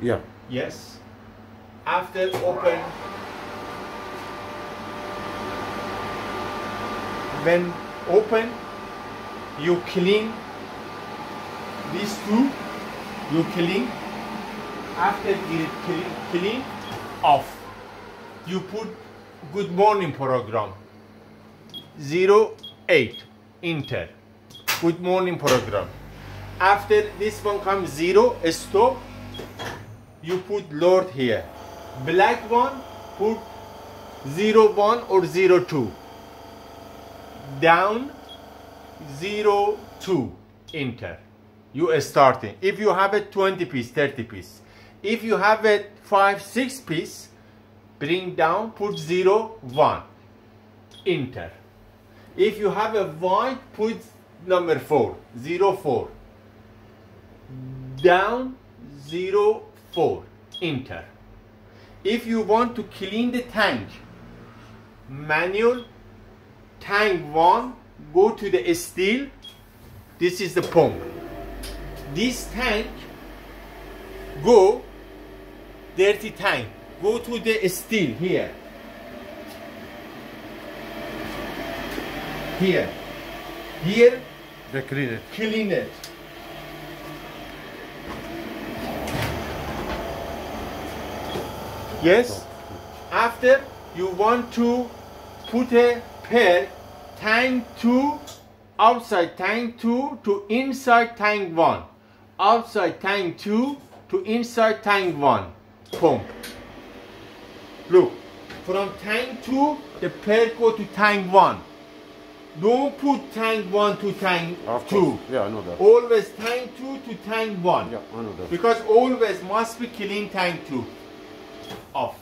Yeah. Yes. After open, when open, you clean these two. You clean. After clean, clean off, you put good morning program. Zero eight enter. Good morning program. After this one comes zero, stop you put Lord here. Black one, put 01 or 02. Down, 02, enter. You are starting. If you have a 20 piece, 30 piece. If you have a 5, 6 piece, bring down, put 0, 1, enter. If you have a white, put number 4, 4. Down, 0, 4 enter. If you want to clean the tank manual tank 1 go to the steel. This is the pump this tank go dirty tank go to the steel here. Here. Here They clean it. clean it Yes. After you want to put a pair tank 2 outside tank 2 to inside tank 1. Outside tank 2 to inside tank 1. Pump. Look. From tank 2 the pair go to tank 1. Don't put tank 1 to tank Of 2. course. Yeah, I know that. Always tank 2 to tank 1. Yeah, I know that. Because always must be killing tank 2 off.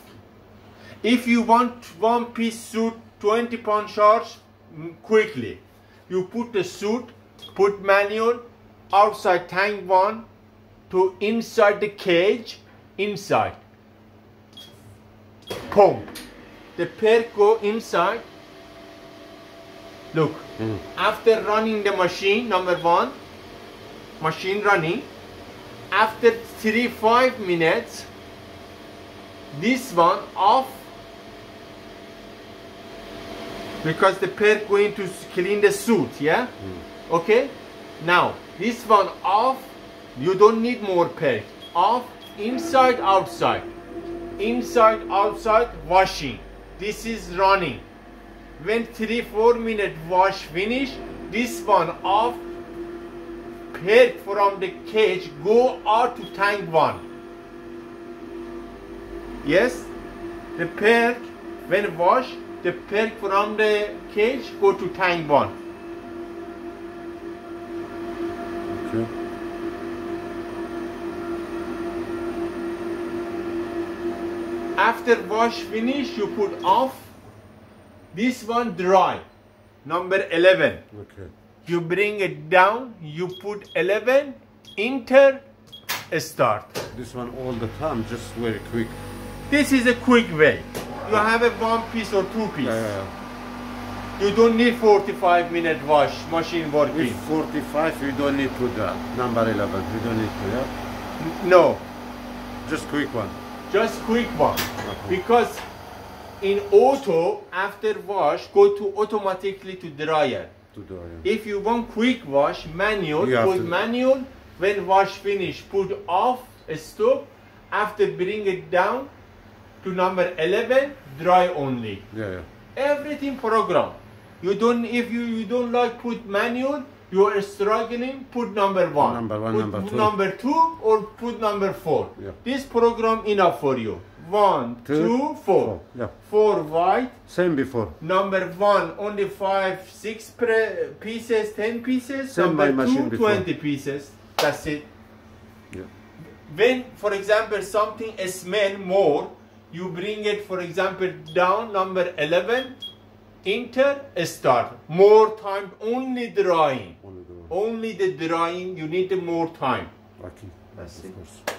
If you want one piece suit 20 pound charge mm, quickly, you put the suit, put manual outside tank 1 to inside the cage, inside. Pump. The pair go inside. Look, Mm. after running the machine, number one, machine running, after three, five minutes, this one off because the pair going to clean the suit, yeah? Hmm. Okay? Now, this one off, you don't need more pair. Off, inside, outside. Inside, outside, washing. This is running. When 3-4 minute wash finish, this one off, pair from the cage, go out to tank 1. Yes, the pair when wash, the pair from the cage go to tank one. Okay. After wash finish, you put off. This one dry. Number 11. Okay. You bring it down, you put 11, enter, start. This one all the time, just very quick. This is a quick way. You have a one piece or two piece. Yeah, yeah. You don't need 45 minute wash, machine working. With 45, you don't need to that. Number 11, you don't need to, yeah? No, Just quick one. just quick one. Okay. Because in auto, after wash, go to automatically to dryer. To do, yeah. If you want quick wash, manual, You put manual. When wash finish, put off, a stop. After bring it down to number 11, dry only. Yeah, yeah. Everything program. You don't, if you, you don't like put manual, you are struggling, put number one. Number one, put number two. number two, or put number four. Yeah. This program enough for you. One, Two, two, four. four, yeah. Four white, Same before. Number one, only five, six pieces, ten pieces. Same Number two, before. 20 pieces. That's it. Yeah. When, for example, something smell more, you bring it, for example, down number 11, enter, a start. More time, only drawing Only the one. Only the drying, you need more time. Okay. That's of it. course.